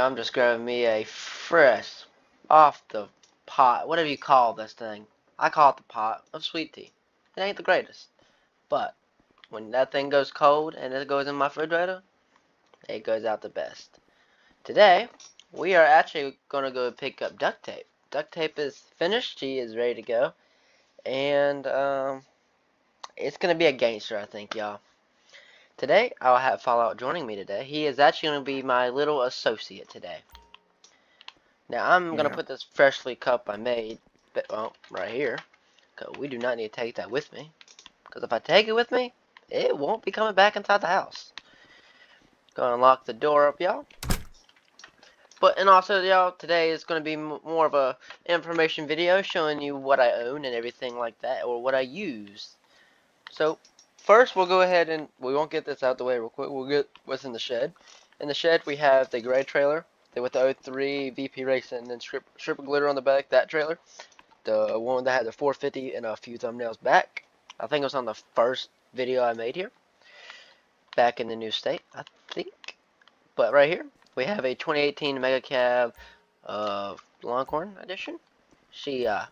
I'm just grabbing me a fresh, off the pot, whatever you call this thing. I call it the pot of sweet tea. It ain't the greatest. But, when that thing goes cold and it goes in my refrigerator, it goes out the best. Today, we are actually going to go pick up duct tape. Duct tape is finished. She is ready to go. And, um, it's going to be a gangster, I think, y'all. Today, I'll have Fallout joining me today. He is actually going to be my little associate today. Now, I'm going to put this freshly cup I made, well, right here. Because we do not need to take that with me. Because if I take it with me, it won't be coming back inside the house. Gonna unlock the door up, y'all. But, and also, y'all, today is going to be more of a information video showing you what I own and everything like that, or what I use. So, First, we'll go ahead and we won't get this out the way real quick. We'll get what's in the shed. In the shed, we have the gray trailer with the 03 VP Racing and strip, strip of glitter on the back. That trailer, the one that had the 450 and a few thumbnails back. I think it was on the first video I made here, back in the new state, I think. But right here, we have a 2018 Mega Cab uh, Longhorn edition. She uh,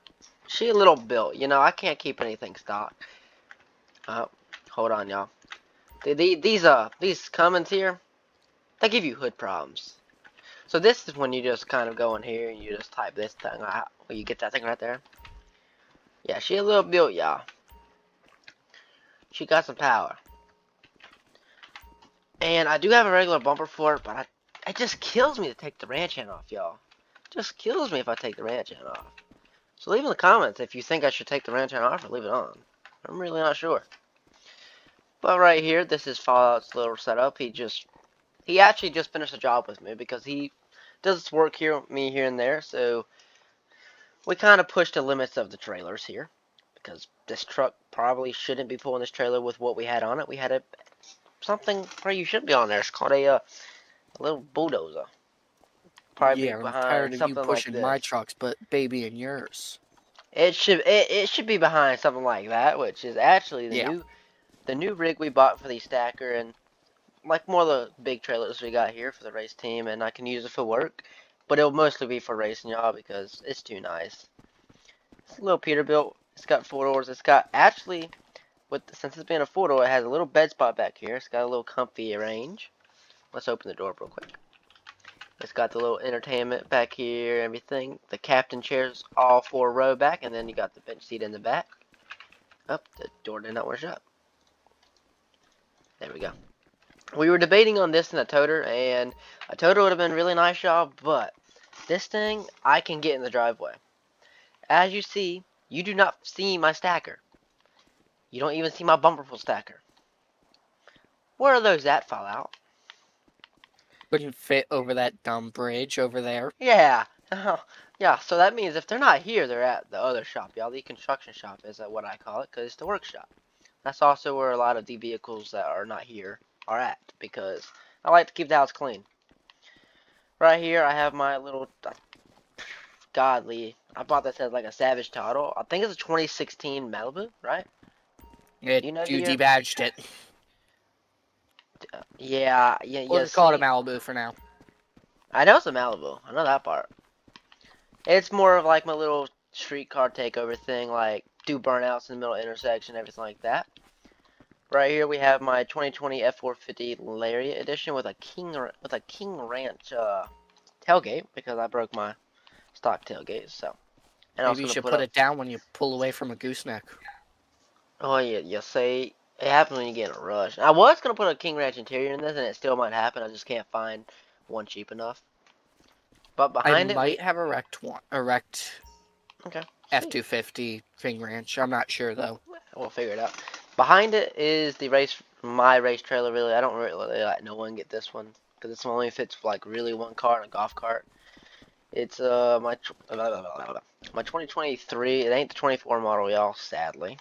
she a little built. You know, I can't keep anything stock. Uh, Hold on, y'all. The, the, these uh these comments here, they give you hood problems. So this is when you just kind of go in here and you just type this thing out. Well, you get that thing right there. Yeah, she a little built, y'all. She got some power. And I do have a regular bumper for it, but I, it just kills me to take the ranch hand off, y'all. Just kills me if I take the ranch hand off. So leave in the comments if you think I should take the ranch hand off or leave it on. I'm really not sure. But right here, this is Fallout's little setup. He just, he actually just finished a job with me because he does work here, me here and there. So we kind of pushed the limits of the trailers here because this truck probably shouldn't be pulling this trailer with what we had on it. We had a something where you should be on there. It's called a, uh, a little bulldozer. Probably yeah, I'm tired of you pushing like my trucks, but baby and yours. It should it, it should be behind something like that, which is actually the yeah. new the new rig we bought for the stacker and like more of the big trailers we got here for the race team and I can use it for work but it'll mostly be for racing y'all because it's too nice. It's a little Peterbilt. It's got four doors. It's got actually with since it's being a four door it has a little bed spot back here. It's got a little comfy range. Let's open the door real quick. It's got the little entertainment back here everything. The captain chairs all four row back and then you got the bench seat in the back. Up oh, the door did not work up there we go. We were debating on this and a toter, and a toter would have been really nice, y'all, but this thing, I can get in the driveway. As you see, you do not see my stacker. You don't even see my bumper pull stacker. Where are those at, Fallout? Wouldn't fit over that dumb bridge over there. Yeah. yeah, so that means if they're not here, they're at the other shop, y'all. The construction shop is what I call it, because it's the workshop. That's also where a lot of the vehicles that are not here are at because I like to keep the house clean. Right here, I have my little uh, godly. I bought this as like a Salvage Title. I think it's a 2016 Malibu, right? Yeah, you know you debadged it. Uh, yeah, yeah, We'll call it a Malibu for now. I know it's a Malibu. I know that part. It's more of like my little streetcar takeover thing, like do burnouts in the middle intersection, everything like that. Right here we have my 2020 F450 Lariat edition with a King with a King Ranch uh, tailgate because I broke my stock tailgate. So, and maybe you should put, put it down when you pull away from a gooseneck. Oh yeah, you say it happens when you get in a rush. I was gonna put a King Ranch interior in this, and it still might happen. I just can't find one cheap enough. But behind I it, might have a wrecked one, a wrecked Okay. F two fifty King Ranch. I'm not sure though. We'll figure it out. Behind it is the race, my race trailer. Really, I don't really let no one get this one because this one only fits like really one car and a golf cart. It's uh my my 2023. It ain't the 24 model, y'all. Sadly,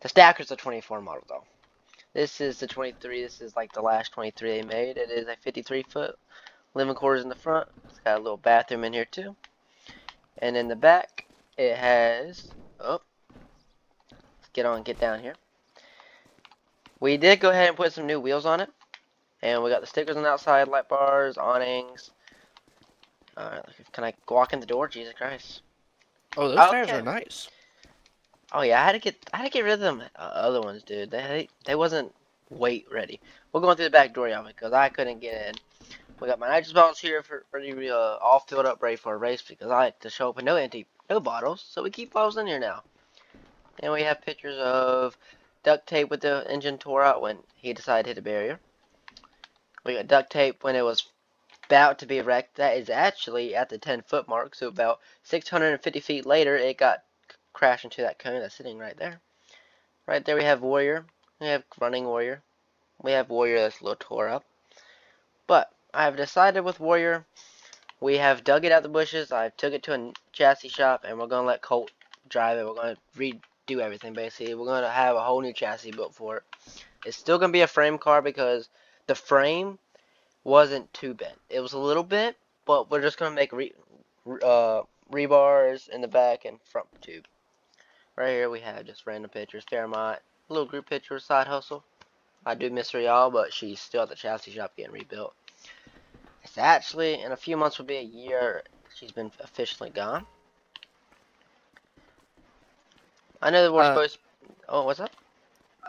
the stacker's the 24 model though. This is the 23. This is like the last 23 they made. It is a 53 foot living quarters in the front. It's got a little bathroom in here too. And in the back, it has, oh, let's get on, get down here. We did go ahead and put some new wheels on it. And we got the stickers on the outside, light bars, awnings, Alright, can I walk in the door? Jesus Christ. Oh, those okay. tires are nice. Oh yeah, I had to get I had to get rid of them uh, other ones, dude. They they wasn't weight ready. We're going through the back door, y'all, because I couldn't get in. We got my nitrous bottles here for ready, uh, all filled up, ready for a race because I like to show up with no empty, no bottles, so we keep bottles in here now. And we have pictures of duct tape with the engine tore out when he decided to hit a barrier. We got duct tape when it was about to be wrecked. That is actually at the 10 foot mark, so about 650 feet later, it got crashed into that cone that's sitting right there. Right there we have Warrior. We have Running Warrior. We have Warrior that's a little tore up. But I have decided with Warrior, we have dug it out the bushes. I took it to a chassis shop, and we're going to let Colt drive it. We're going to redo everything, basically. We're going to have a whole new chassis built for it. It's still going to be a frame car because the frame wasn't too bent. It was a little bent, but we're just going to make re uh, rebars in the back and front tube. Right here we have just random pictures. Fairmont, little group picture, side hustle. I do miss her y'all, but she's still at the chassis shop getting rebuilt. It's actually, in a few months will be a year she's been officially gone. I know that we're uh, supposed Oh, what's up?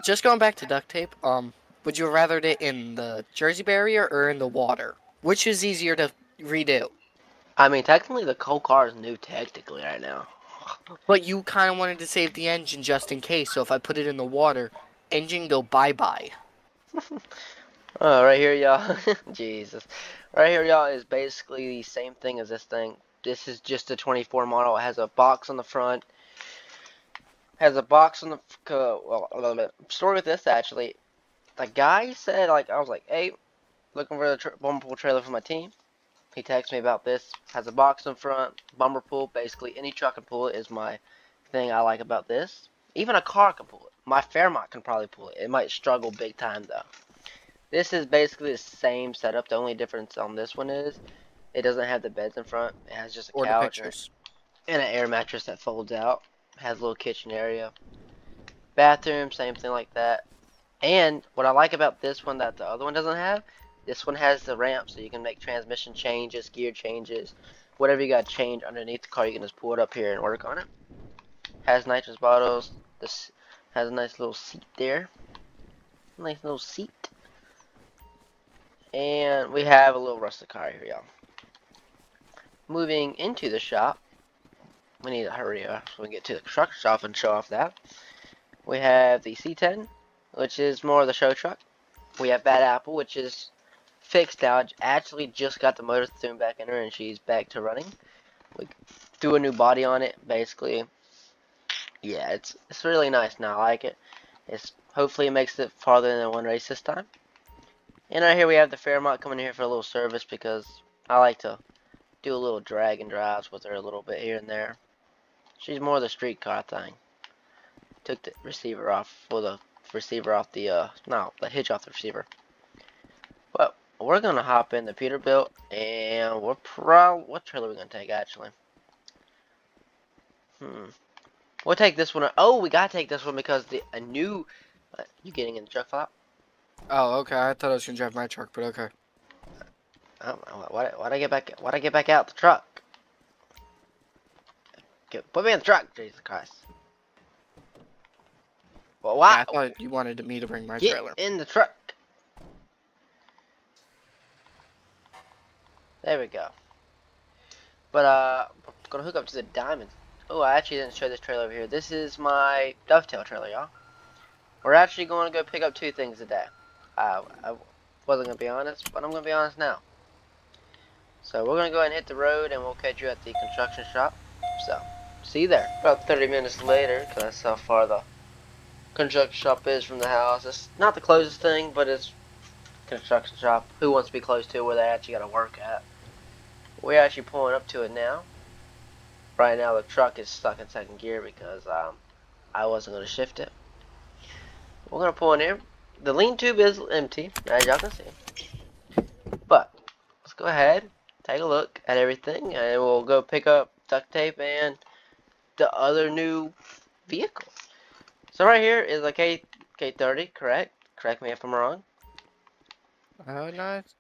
Just going back to duct tape, um, would you rather it in the Jersey barrier or in the water? Which is easier to redo? I mean, technically the coal car is new technically right now. But you kind of wanted to save the engine just in case, so if I put it in the water, engine go bye-bye. oh, right here, y'all. Jesus. Right here, y'all, is basically the same thing as this thing. This is just a 24 model. It has a box on the front. Has a box on the... Uh, well, a little bit. Story with this, actually. The guy said, like, I was like, hey, looking for the tra bumper pull trailer for my team. He texted me about this. Has a box in front, bumper pull. Basically, any truck can pull it is my thing I like about this. Even a car can pull it. My Fairmont can probably pull it. It might struggle big time, though. This is basically the same setup. The only difference on this one is it doesn't have the beds in front. It has just a or couch and an air mattress that folds out. Has a little kitchen area. Bathroom, same thing like that. And what I like about this one that the other one doesn't have, this one has the ramp so you can make transmission changes, gear changes, whatever you got to change underneath the car, you can just pull it up here and work on it. Has nitrous bottles. This has a nice little seat there. Nice little seat. And we have a little rusted car here, y'all. Moving into the shop. We need to hurry up so we can get to the truck shop and show off that. We have the C10, which is more of the show truck. We have Bad Apple, which is fixed out. Actually just got the motor thrown back in her and she's back to running. We threw a new body on it, basically. Yeah, it's it's really nice now. I like it. It's hopefully it makes it farther than one race this time. And right here we have the Fairmont coming here for a little service because I like to do a little drag and drives with her a little bit here and there. She's more of the street car thing. Took the receiver off, for the receiver off the, uh, no, the hitch off the receiver. Well, we're gonna hop in the Peterbilt and we're probably, what trailer are we gonna take actually? Hmm. We'll take this one. Oh, we gotta take this one because the a new, uh, you getting in the truck flap? Oh, okay. I thought I was gonna drive my truck, but okay. Oh, why, why'd I get back? Why'd I get back out the truck? Get, put me in the truck, Jesus Christ. Well, why? Yeah, I thought you wanted me to bring my get trailer. in the truck. There we go. But uh, I'm gonna hook up to the diamond. Oh, I actually didn't show this trailer over here. This is my dovetail trailer, y'all. We're actually going to go pick up two things today. I, I wasn't going to be honest, but I'm going to be honest now. So we're going to go ahead and hit the road and we'll catch you at the construction shop. So, see you there. About 30 minutes later, because that's how far the construction shop is from the house. It's not the closest thing, but it's construction shop. Who wants to be close to where they actually got to work at? We're actually pulling up to it now. Right now the truck is stuck in second gear because um, I wasn't going to shift it. We're going to pull in here the lean tube is empty, as y'all can see. But, let's go ahead, take a look at everything, and we'll go pick up duct tape and the other new vehicle. So right here is a K K30, correct? Correct me if I'm wrong. Oh, nice.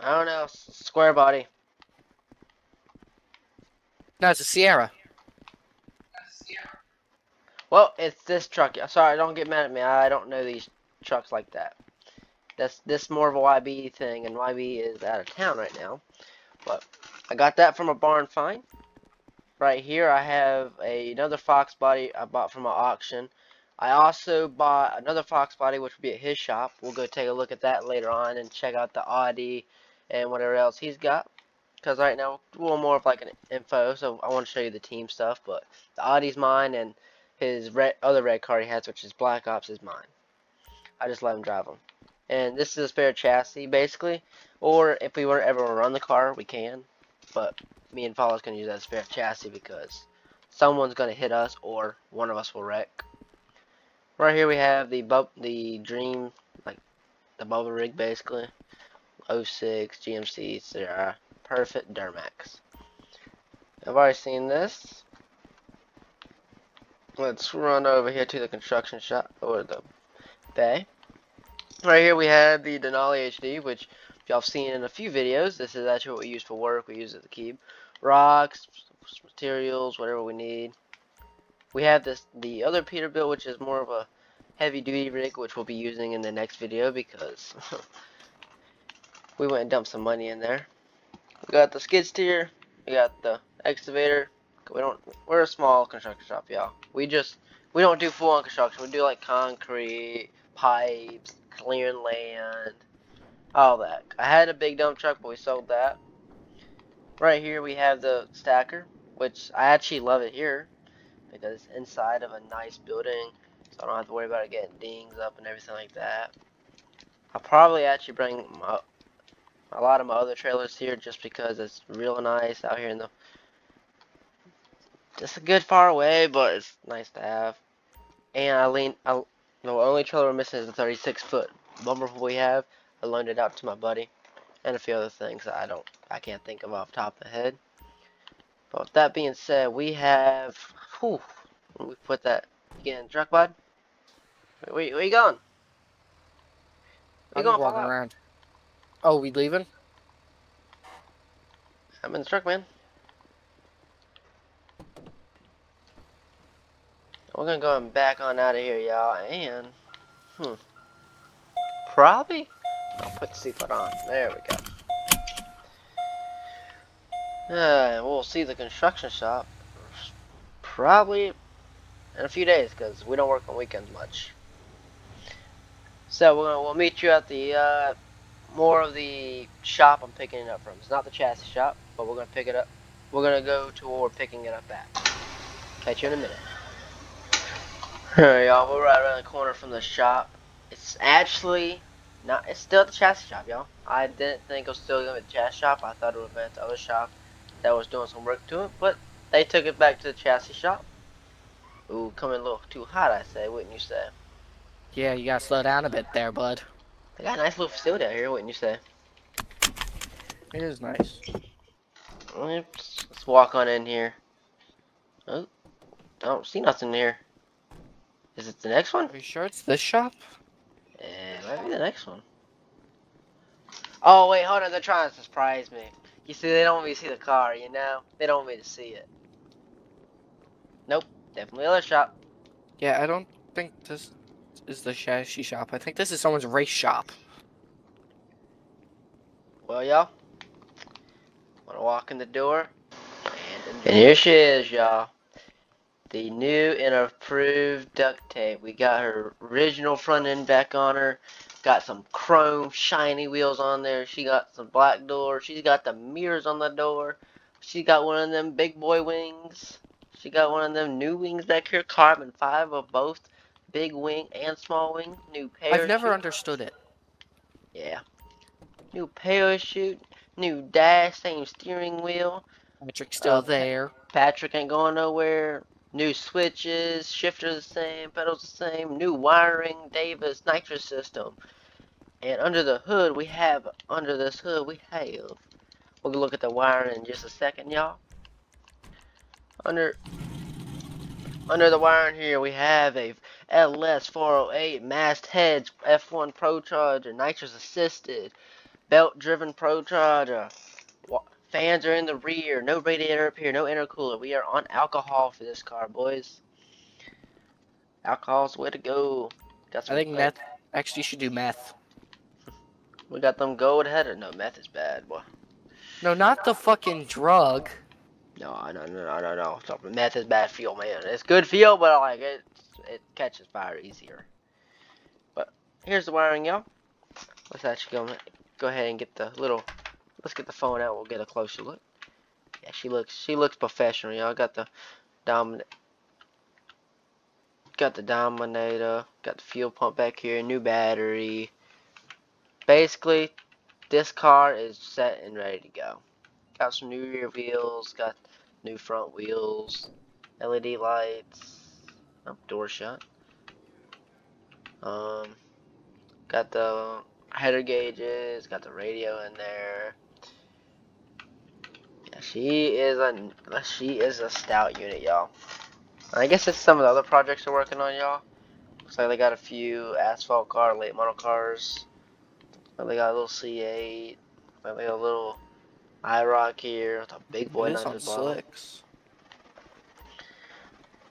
I don't know, square body. No, it's a Sierra. Well, it's this truck. Sorry, don't get mad at me. I don't know these trucks like that. That's this more of a YB thing, and YB is out of town right now. But I got that from a barn find. Right here, I have a, another Fox body I bought from an auction. I also bought another Fox body, which will be at his shop. We'll go take a look at that later on and check out the Audi and whatever else he's got. Because right now, we're more of like an info, so I want to show you the team stuff. But the Audi's mine, and his red, other red car he has, which is Black Ops, is mine. I just let him drive them. And this is a spare chassis, basically. Or if we were ever to run the car, we can. But me and Paula's going to use that spare chassis because someone's going to hit us or one of us will wreck. Right here we have the bu the Dream, like the bubble rig basically. 06 GMC Sierra Perfect Duramax. I've already seen this. Let's run over here to the construction shop or the bay. Right here we have the Denali HD, which y'all have seen in a few videos. This is actually what we use for work. We use it the Keep. Rocks, materials, whatever we need. We have this the other Peterbilt, which is more of a heavy duty rig, which we'll be using in the next video because we went and dumped some money in there. We got the skid steer, we got the excavator, we don't. We're a small construction shop, y'all. We just we don't do full on construction. We do like concrete, pipes, clearing land, all that. I had a big dump truck, but we sold that. Right here we have the stacker, which I actually love it here because it's inside of a nice building, so I don't have to worry about it getting dings up and everything like that. I'll probably actually bring my, a lot of my other trailers here just because it's real nice out here in the just a good far away, but it's nice to have. And I lean, I, the only trailer we're missing is the 36 foot bumper we have. I loaned it out to my buddy, and a few other things that I don't, I can't think of off top of the head. But with that being said, we have, whew, we put that again, truck bud. Where, where, where you going? Where I'm going walking around. Oh, we leaving? I'm in the truck, man. We're gonna go and back on out of here, y'all, and, hmm, probably, I'll put seatbelt on, there we go. Uh, we'll see the construction shop, probably in a few days, because we don't work on weekends much. So, gonna, we'll meet you at the, uh, more of the shop I'm picking it up from. It's not the chassis shop, but we're gonna pick it up, we're gonna go to where we're picking it up at. Catch you in a minute. Alright y'all, we're right around the corner from the shop. It's actually not, it's still at the chassis shop, y'all. I didn't think it was still gonna be the chassis shop. I thought it would have been at the other shop that was doing some work to it, but they took it back to the chassis shop. Ooh, coming a little too hot, I say, wouldn't you say? Yeah, you gotta slow down a bit there, bud. They got a nice little facility out here, wouldn't you say? It is nice. Oops, let's walk on in here. Oh, I don't see nothing here. Is it the next one? Are you sure it's this shop? Yeah, it might be the next one. Oh, wait, hold on. They're trying to surprise me. You see, they don't want me to see the car, you know? They don't want me to see it. Nope. Definitely other shop. Yeah, I don't think this is the chassis shop. I think this is someone's race shop. Well, y'all. Wanna walk in the door? And here she is, y'all the new and approved duct tape. We got her original front end back on her. Got some chrome shiny wheels on there. She got some black doors. She's got the mirrors on the door. She got one of them big boy wings. She got one of them new wings back here. Carbon fiber of both big wing and small wing. New parachute. I've never understood it. Yeah. New parachute. New dash. Same steering wheel. Patrick's still uh, there. Patrick ain't going nowhere. New switches, shifter the same, pedals the same, new wiring, Davis nitrous system. And under the hood, we have, under this hood, we have, we'll look at the wiring in just a second, y'all. Under, under the wiring here, we have a LS408 mast heads F1 Pro Charger, nitrous assisted, belt driven Pro Charger, Fans are in the rear. No radiator up here. No intercooler. We are on alcohol for this car, boys. Alcohol's way to go. Got I think meth. Actually, you should do meth. We got them gold header. No, meth is bad, boy. No, not the fucking drug. No, no, no, no, no, no. Stop. Meth is bad fuel, man. It's good fuel, but like it, it catches fire easier. But here's the wiring, y'all. Let's actually go go ahead and get the little. Let's get the phone out. We'll get a closer look. Yeah, she looks she looks professional, y'all. Got the dominant. Got the dominator. Got the fuel pump back here. New battery. Basically, this car is set and ready to go. Got some new rear wheels, got new front wheels, LED lights, oh, door shut. Um, got the header gauges, got the radio in there. Yeah, she is a she is a stout unit, y'all. I guess it's some of the other projects they're working on, y'all. Looks like they got a few asphalt car, late model cars. Like they got a little C8. Like they got a little IROC here with a big boy It is on 900 bottom. slicks.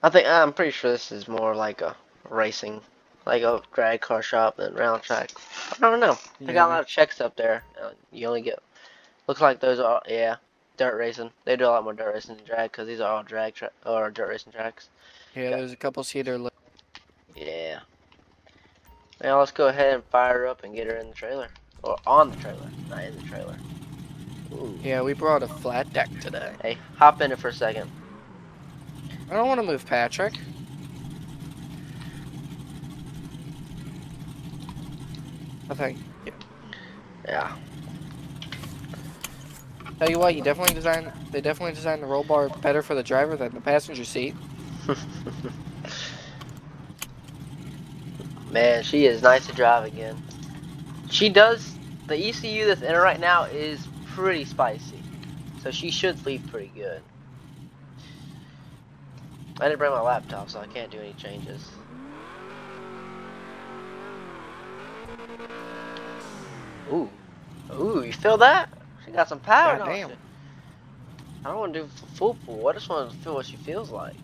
I think I'm pretty sure this is more like a racing, like a drag car shop than round track. I don't know. They got a lot of checks up there. Uh, you only get looks like those are yeah dirt racing. They do a lot more dirt racing than drag because these are all drag tra- or dirt racing tracks. Yeah, Yeah. there's a couple seater. Yeah. Now let's go ahead and fire her up and get her in the trailer or on the trailer, not in the trailer. Ooh. yeah, we brought a flat deck today. Hey, hop in it for a second. I don't want to move Patrick. I think. Yeah. Tell you what, you definitely designed. They definitely designed the roll bar better for the driver than the passenger seat. Man, she is nice to drive again. She does, the ECU that's in her right now is pretty spicy. So she should leave pretty good. I didn't bring my laptop, so I can't do any changes. Ooh. Ooh, you feel that? She got some power, don't Goddamn. I don't want to do full pool. I just want to feel what she feels like.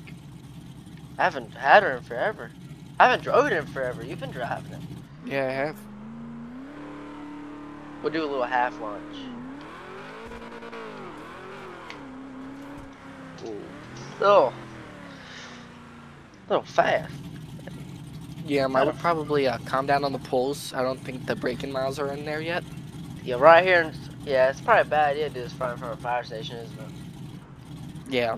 I haven't had her in forever. I haven't drove it in forever. You've been driving it. Yeah, I have. We'll do a little half lunch. Ooh. Oh. A little fast. Yeah, I would probably uh, calm down on the pulls. I don't think the braking miles are in there yet. Yeah, right here. In, yeah, it's probably a bad idea to do this front of a fire station, isn't it? Yeah.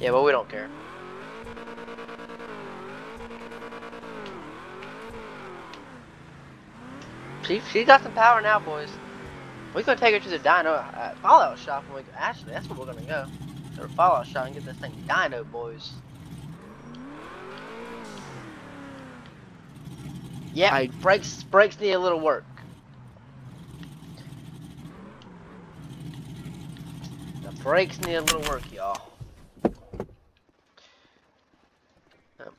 Yeah, but we don't care. She, she got some power now, boys. We're gonna take her to the dyno uh, Fallout shop when we go. Actually, that's where we're gonna go. To the Fallout shop and get this thing dyno, boys. Yeah, I- brakes brakes need a little work. The brakes need a little work, y'all. Um,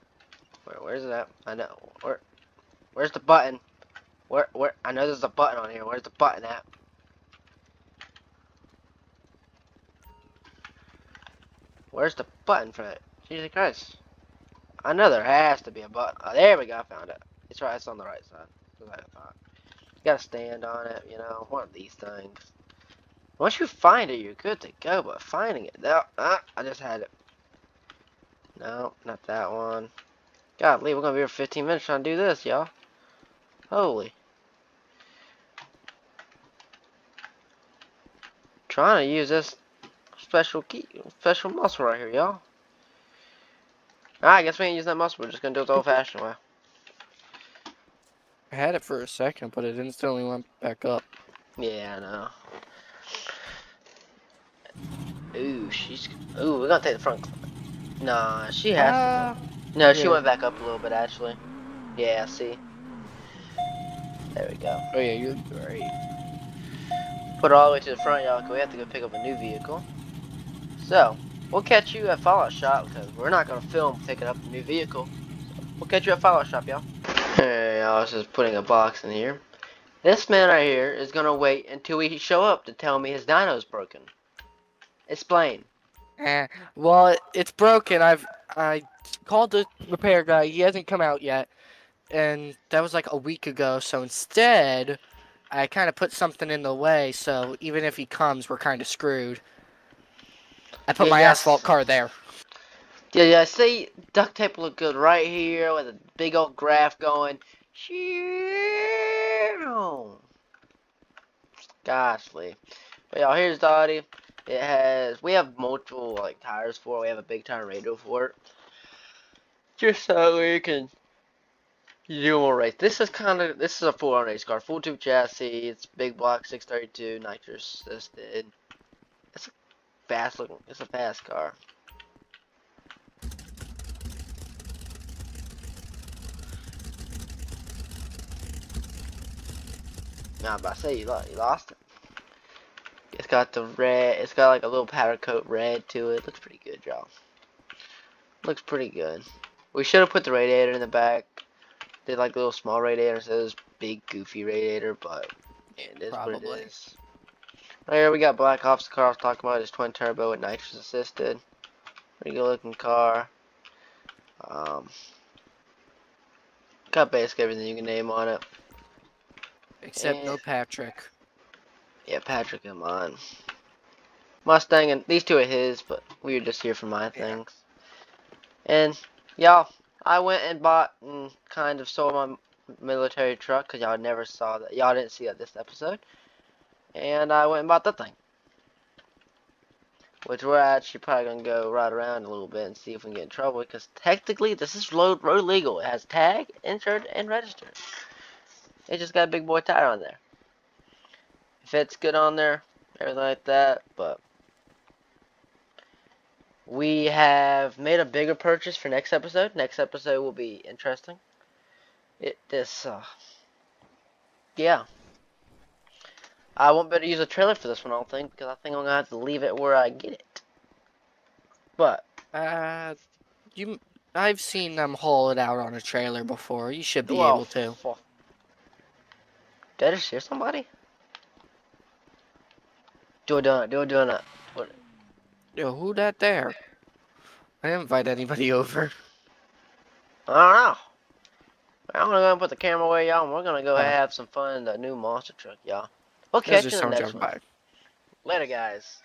where, where's it at? I know. Where? Where's the button? Where? Where? I know there's a button on here. Where's the button at? Where's the button for it? Jesus Christ! I know there has to be a button. Oh, there we go. I found it. It's right. It's on the right side. I thought. You gotta stand on it. You know, one of these things. Once you find it, you're good to go. But finding it, no, ah, I just had it. No, not that one. Golly, we're gonna be here for 15 minutes trying to do this, y'all. Holy. Trying to use this special key, special muscle right here, y'all. Alright, I guess we ain't use that muscle. We're just gonna do it the old-fashioned way. I had it for a second, but it instantly went back up. Yeah, I know. Ooh, she's. Ooh, we're gonna take the front. Nah, she has Ah, to. No, she went back up a little bit actually. Yeah, see. There we go. oh yeah, you're great. Put it all the way to the front, y'all, 'cause we have to go pick up a new vehicle. So, we'll catch you at Fallout Shop, because we're not gonna film picking up a new vehicle. So, we'll catch you at Fallout Shop, y'all. Hey, I was just putting a box in here. This man right here is gonna wait until we show up to tell me his dyno's broken. Explain. Eh, well, it's broken. I've I called the repair guy. He hasn't come out yet, and that was like a week ago. So instead, I kind of put something in the way. So even if he comes, we're kind of screwed. I put Yeah, my asphalt car there. Yeah, yeah. See, duct tape look good right here with a big old graph going. Goshly. But y'all, here's Audi. It has. We have multiple like tires for it. We have a big tire radio for it. Just so we can do more race. This is kind of. This is a full on race car. Full tube chassis. It's big block 632 nitrous assisted. It's a fast looking. It's a fast car. Nah, but to say you you lost it. It's got the red. It's got like a little powder coat red to it. Looks pretty good, y'all. Looks pretty good. We should have put the radiator in the back. Did like a little small radiator instead of this big goofy radiator, but yeah, it is what it is. Right here we got Black Ops. The car I was talking about is twin turbo with nitrous assisted. Pretty good looking car. Um, got basically everything you can name on it. Except no Eh. Patrick. Yeah, Patrick and mine. Mustang and these two are his, but we were just here for my things. And y'all, I went and bought and kind of sold my military truck because y'all never saw that. Y'all didn't see that this episode. And I went and bought that thing. Which we're actually probably gonna go ride around a little bit and see if we can get in trouble because technically this is road road legal. It has tag, insured, and registered. It just got a big boy tire on there if it's good on there, everything like that. But we have made a bigger purchase for next episode. Next episode will be interesting. It this uh yeah. I won't be able to use a trailer for this one, I don't think, because I think I'm gonna have to leave it where I get it. But Uh, you. I've seen them haul it out on a trailer before. You should be well, able to. Did I just hear somebody? Do a donut, do a donut. Yo, who that there? I didn't invite anybody over. I don't know. I'm gonna go and put the camera away, y'all, and we're gonna go Uh. have some fun in the new monster truck, y'all. We'll catch you in the next one. by. Later, guys.